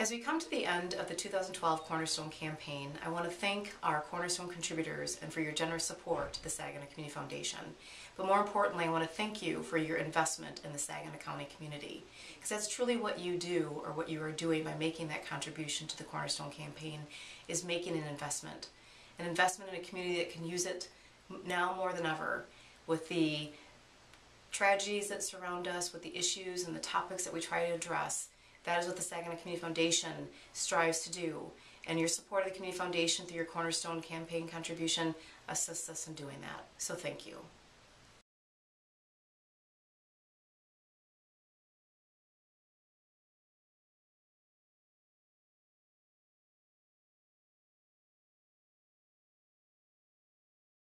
As we come to the end of the 2012 Cornerstone campaign, I want to thank our Cornerstone contributors and for your generous support to the Saginaw Community Foundation. But more importantly, I want to thank you for your investment in the Saginaw County community. Because that's truly what you do or what you are doing by making that contribution to the Cornerstone campaign is making an investment. An investment in a community that can use it now more than ever with the tragedies that surround us, with the issues and the topics that we try to address. That is what the Saginaw Community Foundation strives to do. And your support of the Community Foundation through your Cornerstone campaign contribution assists us in doing that. So thank you.